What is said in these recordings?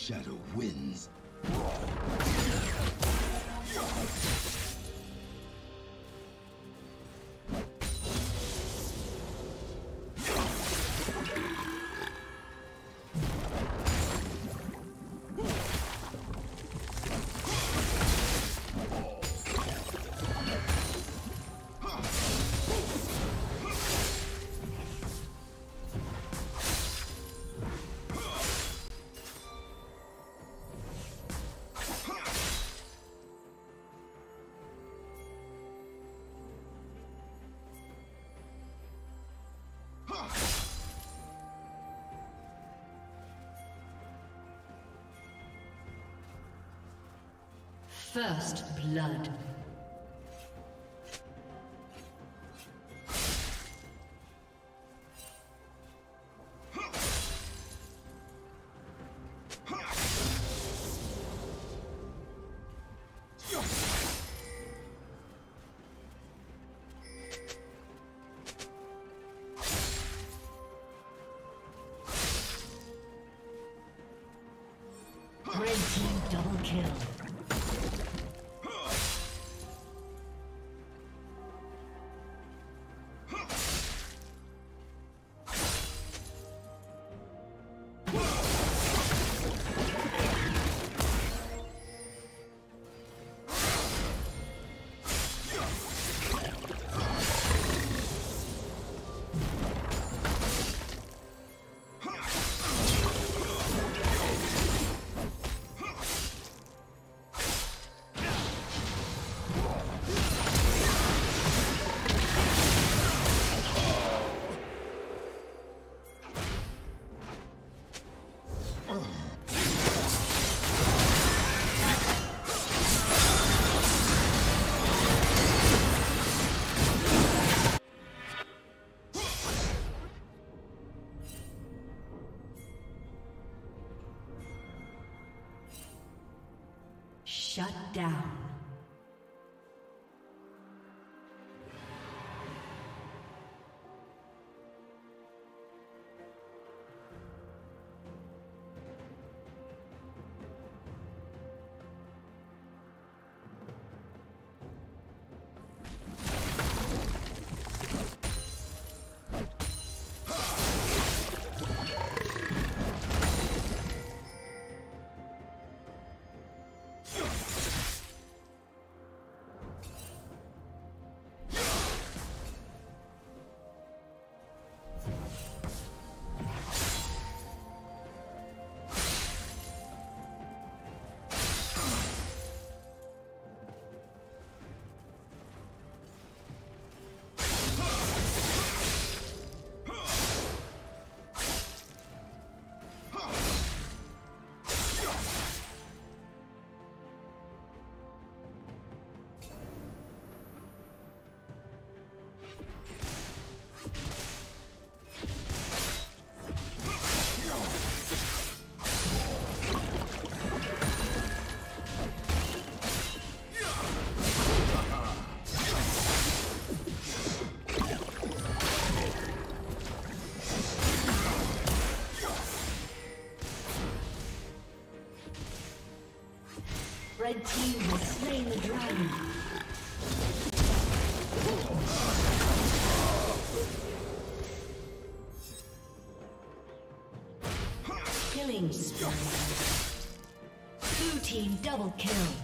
shadow wins. First blood. Down. Double kill.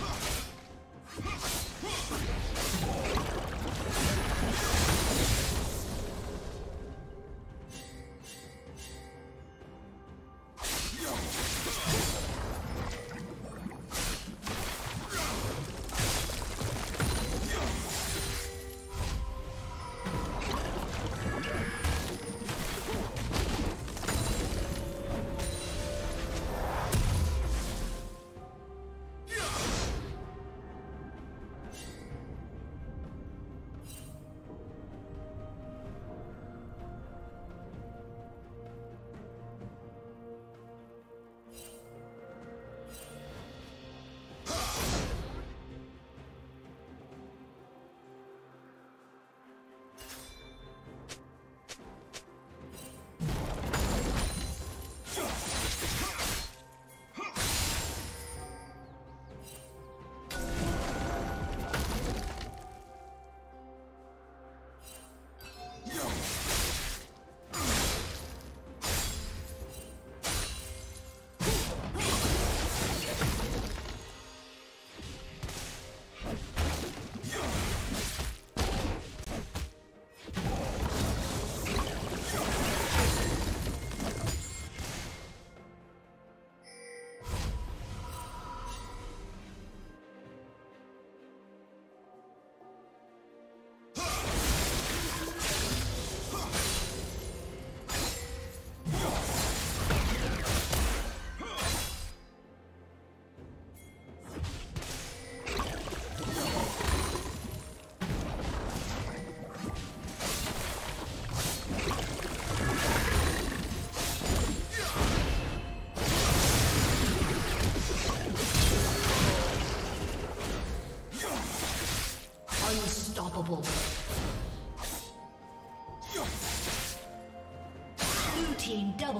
Down.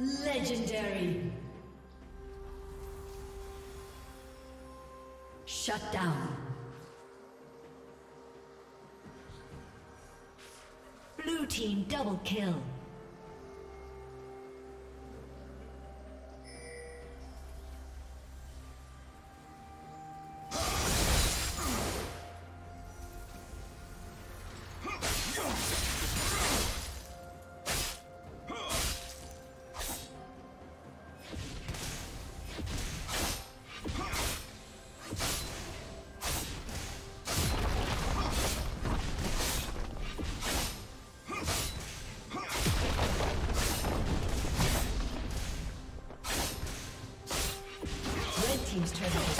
Legendary. Shut down. Blue team double kill. 开始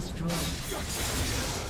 Destroyed.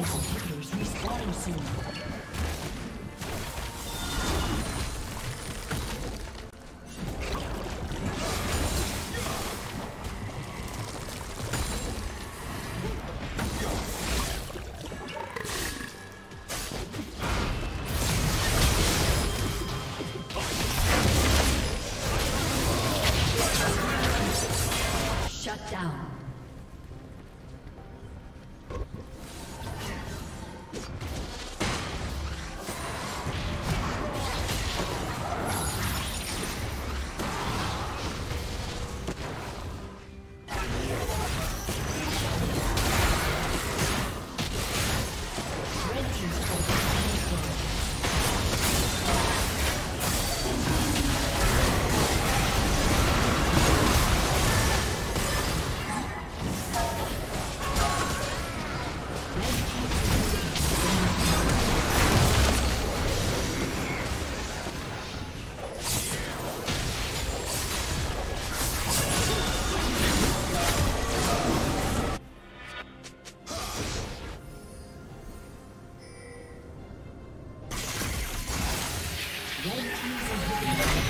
These killers respawning soon.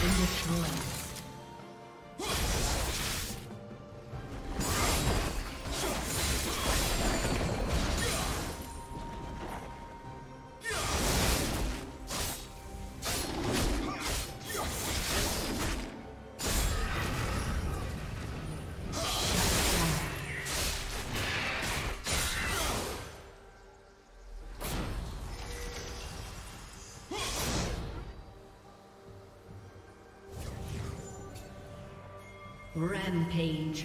been destroyed. Rampage.